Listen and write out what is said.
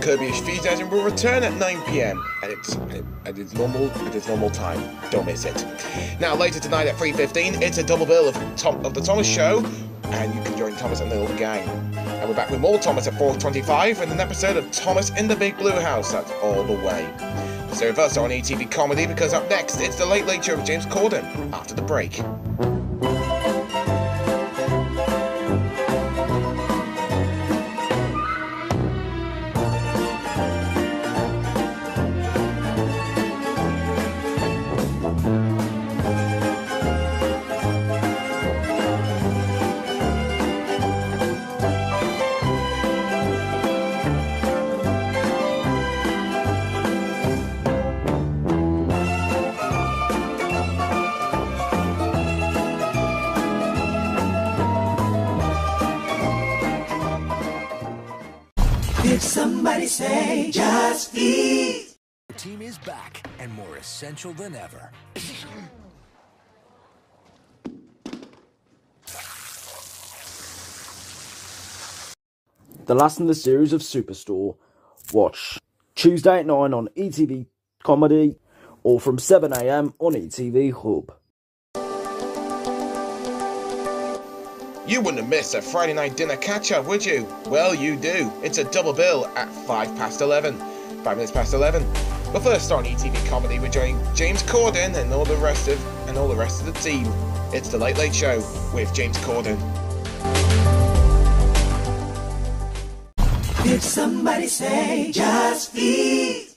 Curb Your Enthusiasm will return at 9pm and it's at its normal at its normal time. Don't miss it. Now later tonight at 3.15 it's a double bill of Tom of the Thomas Show and you can join Thomas and the little gang. And we're back with more Thomas at 4.25 and an episode of Thomas in the Big Blue House. That's all the way. So with us on ETV Comedy because up next it's the Late Late Show with James Corden after the break. Did somebody say just eat? The team is back and more essential than ever. the last in the series of Superstore. Watch Tuesday at 9 on ETV Comedy or from 7am on ETV Hub. You wouldn't have missed a Friday night dinner catch up, would you? Well, you do. It's a double bill at 5 past 11. 5 minutes past 11. But first on ETV Comedy, we're joining James Corden and all the rest of and all the rest of the team. It's the Late Late Show with James Corden. Did somebody say just eat?